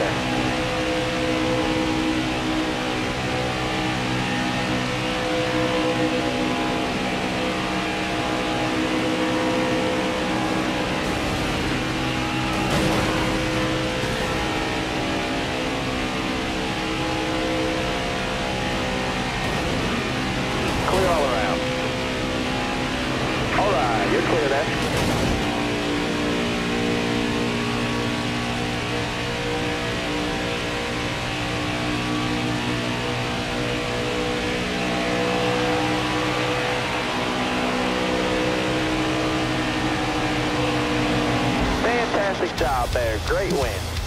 Clear all around. All right, you're clear then. fantastic job there. Great win.